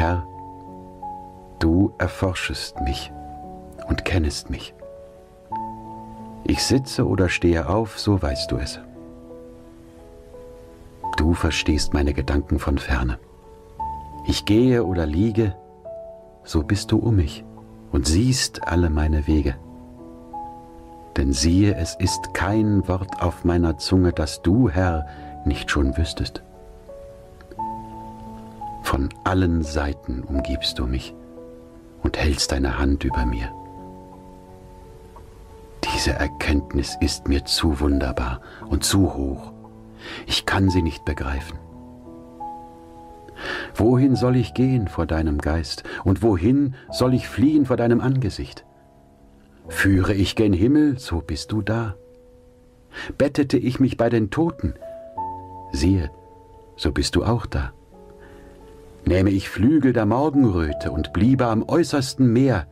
Herr, du erforschest mich und kennest mich. Ich sitze oder stehe auf, so weißt du es. Du verstehst meine Gedanken von ferne. Ich gehe oder liege, so bist du um mich und siehst alle meine Wege. Denn siehe, es ist kein Wort auf meiner Zunge, das du, Herr, nicht schon wüsstest. Von allen Seiten umgibst du mich und hältst deine Hand über mir. Diese Erkenntnis ist mir zu wunderbar und zu hoch. Ich kann sie nicht begreifen. Wohin soll ich gehen vor deinem Geist und wohin soll ich fliehen vor deinem Angesicht? Führe ich gen Himmel, so bist du da. Bettete ich mich bei den Toten, siehe, so bist du auch da. Nähme ich Flügel der Morgenröte und bliebe am äußersten Meer,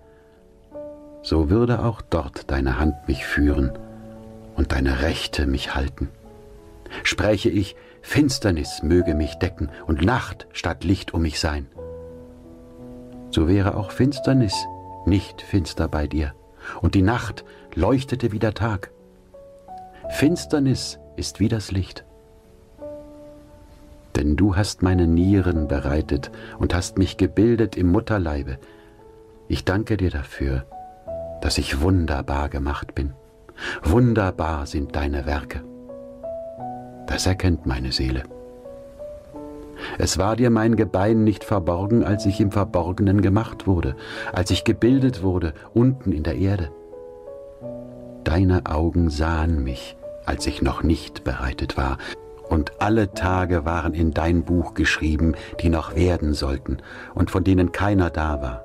so würde auch dort deine Hand mich führen und deine Rechte mich halten. Spräche ich, Finsternis möge mich decken und Nacht statt Licht um mich sein. So wäre auch Finsternis nicht finster bei dir, und die Nacht leuchtete wie der Tag. Finsternis ist wie das Licht. Denn du hast meine Nieren bereitet und hast mich gebildet im Mutterleibe. Ich danke dir dafür, dass ich wunderbar gemacht bin. Wunderbar sind deine Werke. Das erkennt meine Seele. Es war dir mein Gebein nicht verborgen, als ich im Verborgenen gemacht wurde, als ich gebildet wurde unten in der Erde. Deine Augen sahen mich, als ich noch nicht bereitet war, und alle Tage waren in dein Buch geschrieben, die noch werden sollten und von denen keiner da war.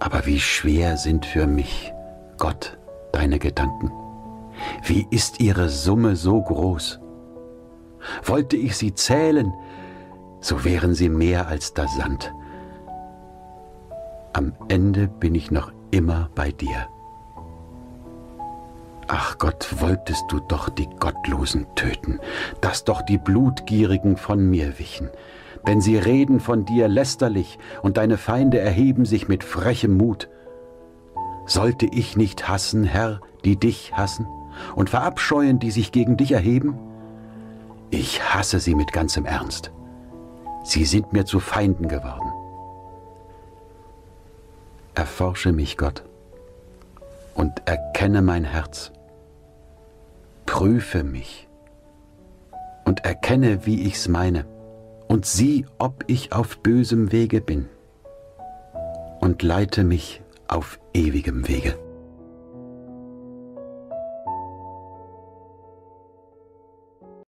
Aber wie schwer sind für mich, Gott, deine Gedanken. Wie ist ihre Summe so groß? Wollte ich sie zählen, so wären sie mehr als der Sand. Am Ende bin ich noch immer bei dir. Ach Gott, wolltest du doch die Gottlosen töten, dass doch die Blutgierigen von mir wichen, denn sie reden von dir lästerlich und deine Feinde erheben sich mit frechem Mut. Sollte ich nicht hassen, Herr, die dich hassen, und verabscheuen, die sich gegen dich erheben? Ich hasse sie mit ganzem Ernst. Sie sind mir zu Feinden geworden. Erforsche mich, Gott, und erkenne mein Herz. Prüfe mich und erkenne, wie ich's meine und sieh, ob ich auf bösem Wege bin und leite mich auf ewigem Wege.